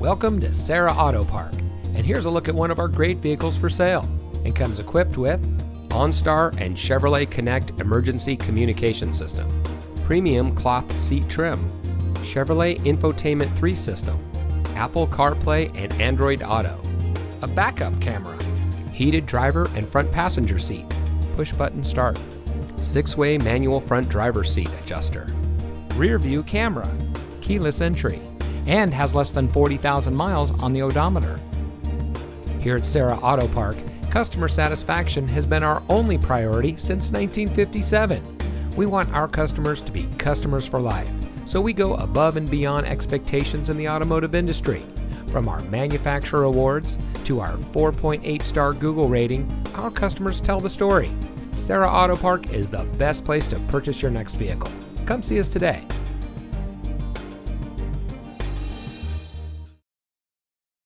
Welcome to Serra Auto Park, and here's a look at one of our great vehicles for sale. And comes equipped with OnStar and Chevrolet Connect emergency communication system, premium cloth seat trim, Chevrolet Infotainment 3 system, Apple CarPlay and Android Auto, a backup camera, heated driver and front passenger seat, push button start, six way manual front driver seat adjuster, rear view camera, keyless entry, and has less than 40,000 miles on the odometer. Here at Serra Auto Park, customer satisfaction has been our only priority since 1957. We want our customers to be customers for life, so we go above and beyond expectations in the automotive industry. From our manufacturer awards to our 4.8 star Google rating, our customers tell the story. Serra Auto Park is the best place to purchase your next vehicle. Come see us today.